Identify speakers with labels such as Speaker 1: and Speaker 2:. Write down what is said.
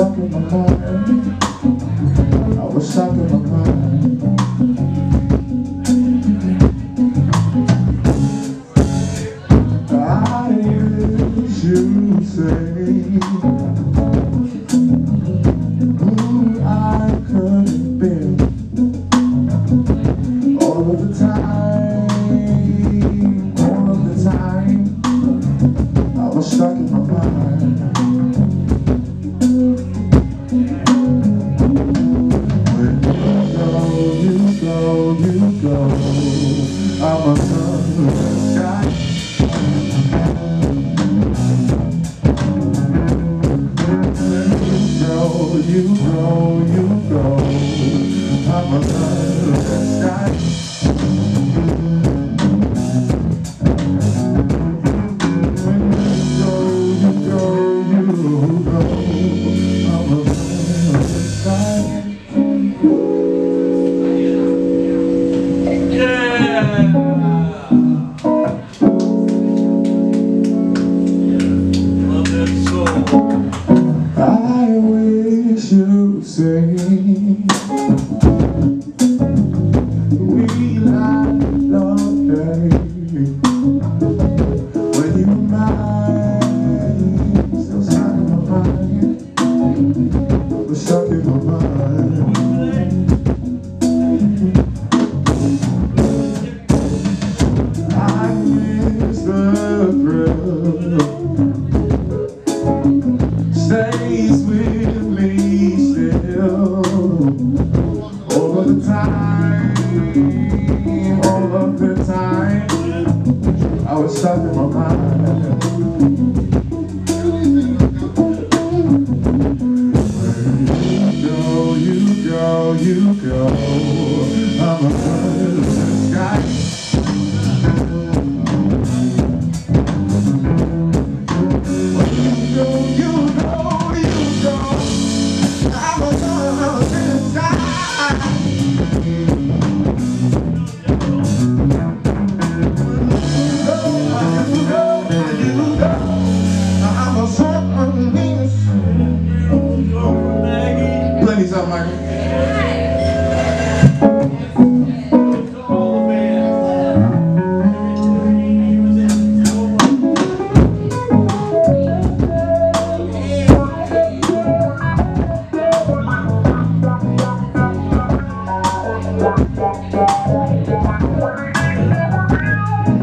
Speaker 1: stuck in my mind. I was stuck in my mind. I wish you say who I could have been all of the time, all of the time. I was stuck in my mind. You go, you go, you go. I'm a you'd say we light up day when you were mine, still stuck in my mind, was stuck in my mind. I miss the thrill the time, all of the time. I was stuck in my mind. You go, you go, you go. I'm a Praise up, Michael. Thank